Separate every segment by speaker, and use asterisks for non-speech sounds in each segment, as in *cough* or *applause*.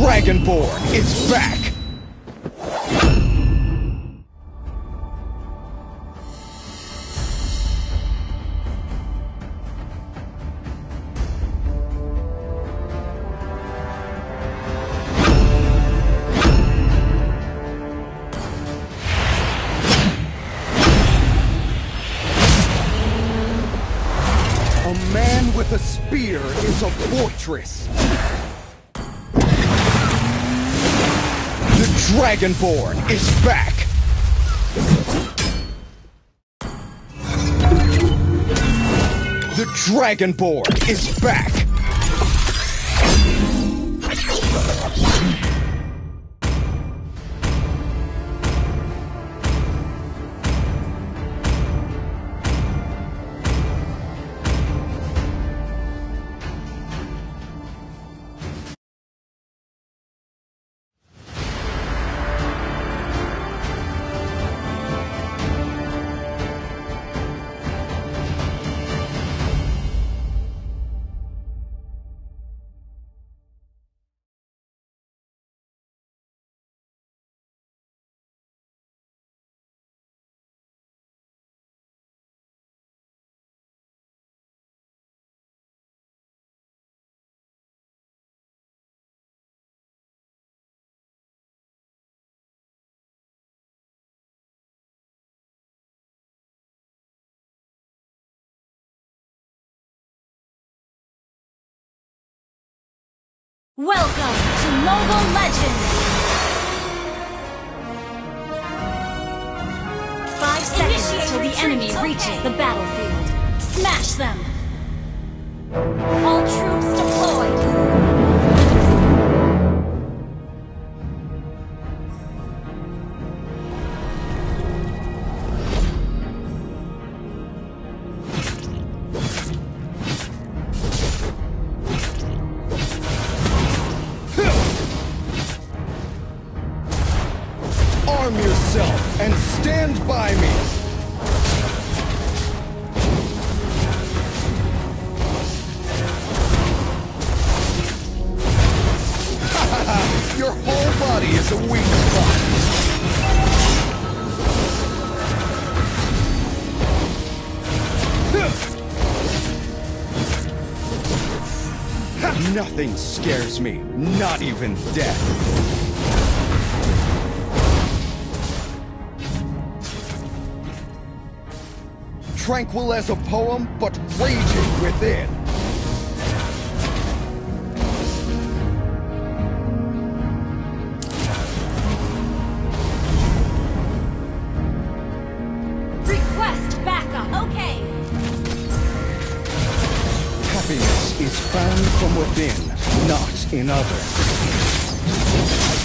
Speaker 1: Dragonborn is back! A man with a spear is a fortress. Dragonborn is back! The Dragonborn is back!
Speaker 2: Welcome to Mobile Legends! Five seconds till the enemy reaches the battlefield. Smash them! All troops deployed!
Speaker 1: Nothing scares me, not even death. Tranquil as a poem, but raging within. In others.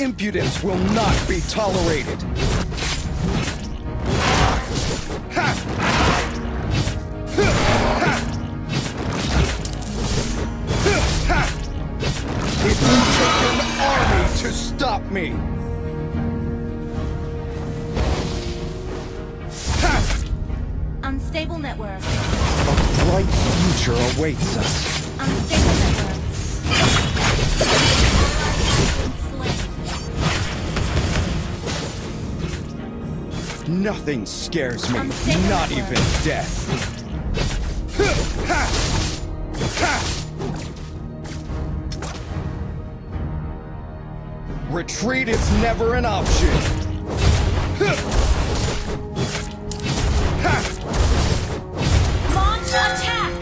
Speaker 1: Impudence will not be tolerated. It will take an army to stop me.
Speaker 2: Unstable network.
Speaker 1: A bright future awaits us.
Speaker 2: Unstable network.
Speaker 1: Nothing scares me, not even death. Retreat is never an option. Launch attack!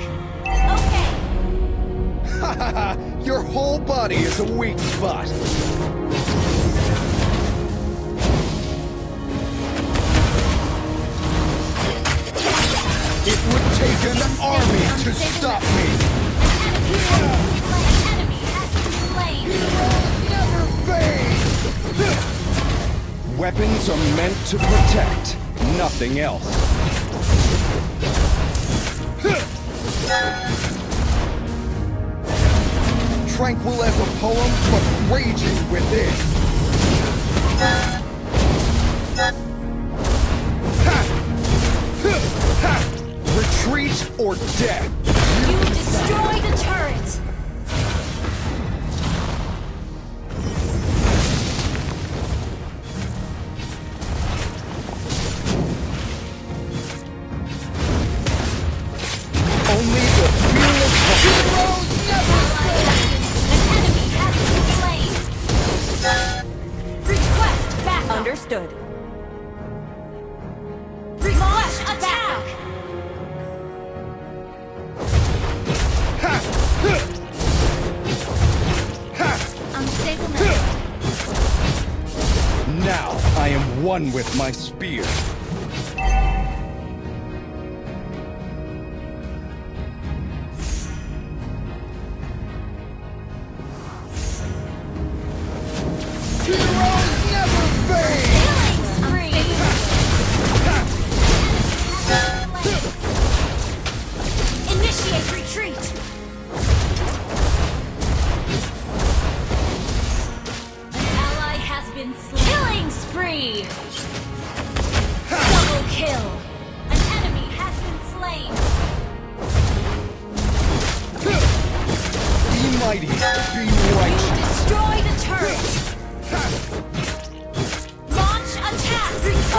Speaker 1: Okay. *laughs* Your whole body is a weak spot. An army to stop me. Weapons are meant to protect, nothing else. Tranquil as a poem, but raging within. Retreat or death.
Speaker 2: You destroyed
Speaker 1: the turret. One with my spear.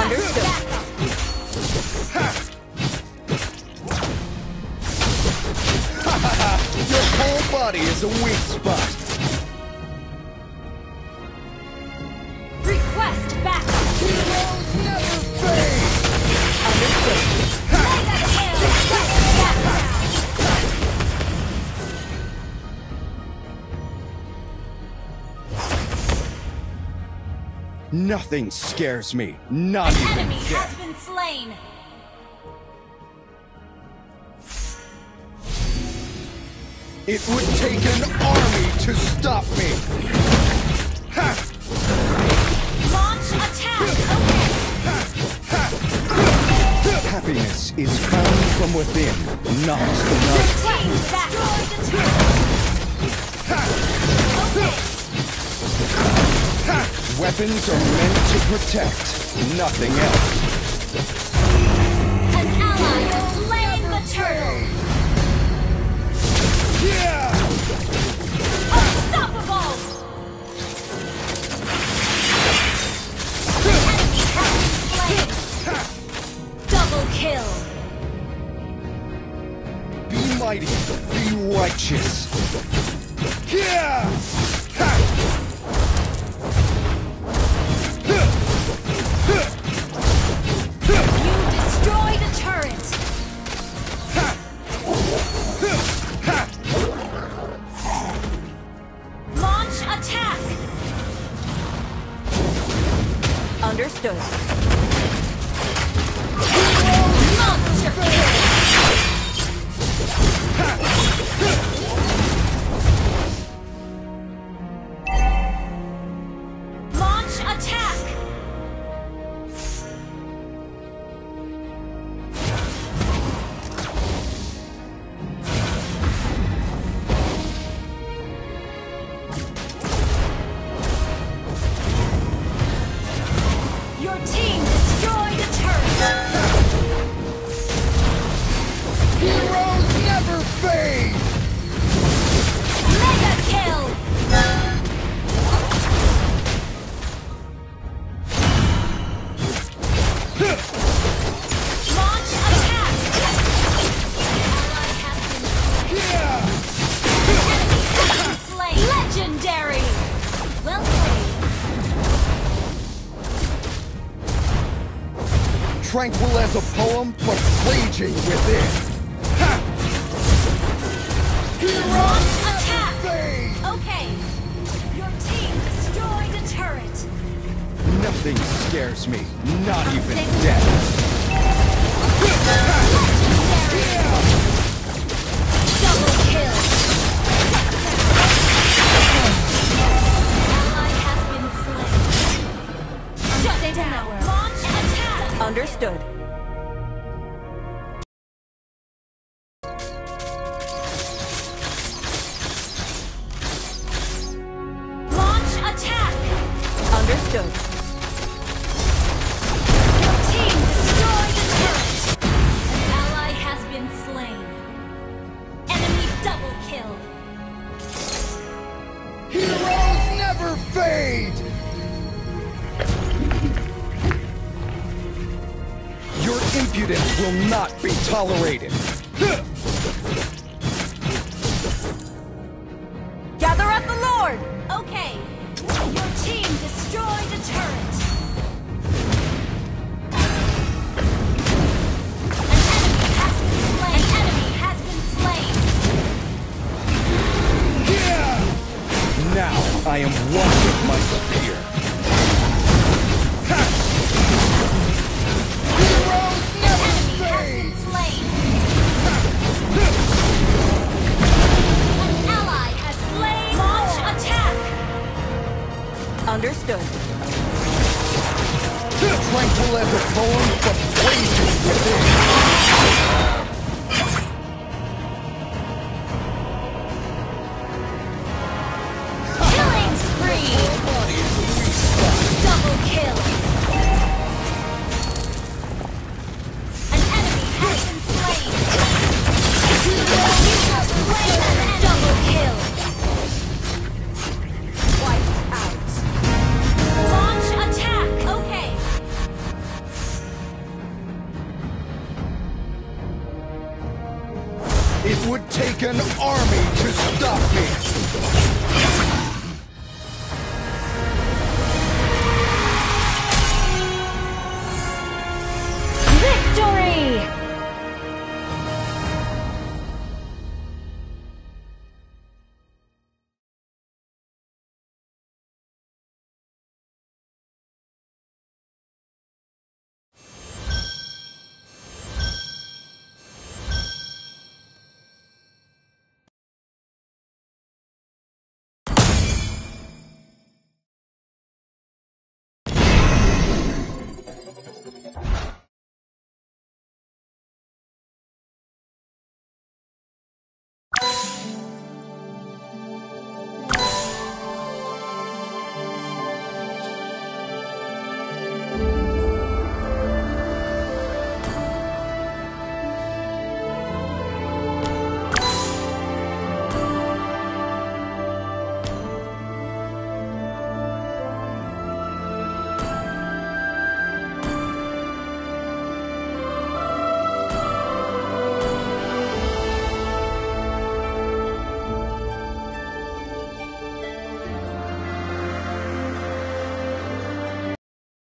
Speaker 3: Understood.
Speaker 1: Your whole body is a weak spot. Nothing scares me, not
Speaker 2: An
Speaker 1: even
Speaker 2: enemy has been slain.
Speaker 1: It would take an army to stop me. Ha!
Speaker 2: Launch attack. Okay.
Speaker 1: Happiness is found from within, not another.
Speaker 2: Request
Speaker 1: Weapons are meant to protect, nothing else.
Speaker 2: An ally has slain the turtle.
Speaker 1: Yeah!
Speaker 2: Unstoppable. Enemy has. Double kill.
Speaker 1: Be mighty, be righteous. Yeah!
Speaker 3: Understood.
Speaker 2: Monster
Speaker 1: tranquil as a poem, but raging within. Ha! Here oh, Attack! Okay. Your team
Speaker 2: destroyed a turret. Nothing scares me, not I even death.
Speaker 3: Understood.
Speaker 2: Your team destroyed the turret! An ally has been slain. Enemy double kill!
Speaker 1: Heroes never fade! Your impudence will not be tolerated!
Speaker 3: Destroy the
Speaker 2: turret!
Speaker 3: Understood.
Speaker 1: Tranquilize a poem from raging within.